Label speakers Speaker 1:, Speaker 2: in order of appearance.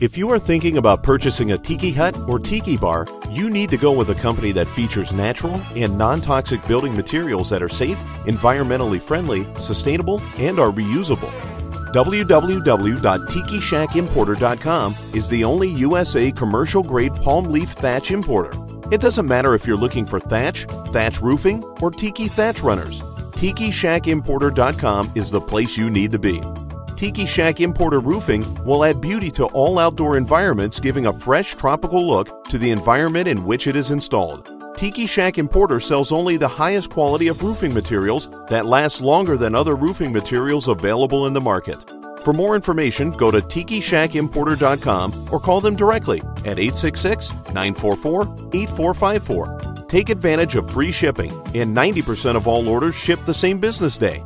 Speaker 1: If you are thinking about purchasing a tiki hut or tiki bar, you need to go with a company that features natural and non toxic building materials that are safe, environmentally friendly, sustainable, and are reusable. www.tikishackimporter.com is the only USA commercial grade palm leaf thatch importer. It doesn't matter if you're looking for thatch, thatch roofing, or tiki thatch runners. TikiShackImporter.com is the place you need to be. Tiki Shack Importer Roofing will add beauty to all outdoor environments, giving a fresh tropical look to the environment in which it is installed. Tiki Shack Importer sells only the highest quality of roofing materials that last longer than other roofing materials available in the market. For more information, go to TikiShackImporter.com or call them directly at 866 944 8454. Take advantage of free shipping, and 90% of all orders ship the same business day.